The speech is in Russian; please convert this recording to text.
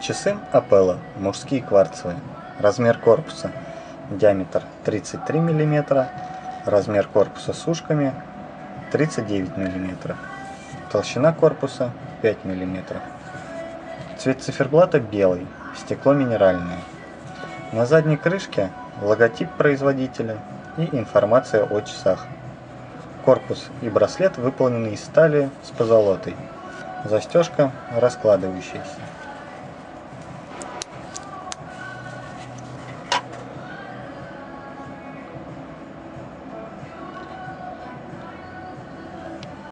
Часы Апелло, мужские кварцевые. Размер корпуса. Диаметр 33 мм. Размер корпуса с ушками 39 мм. Толщина корпуса 5 мм. Цвет циферблата белый, стекло минеральное. На задней крышке логотип производителя и информация о часах. Корпус и браслет выполнены из стали с позолотой. Застежка раскладывающаяся.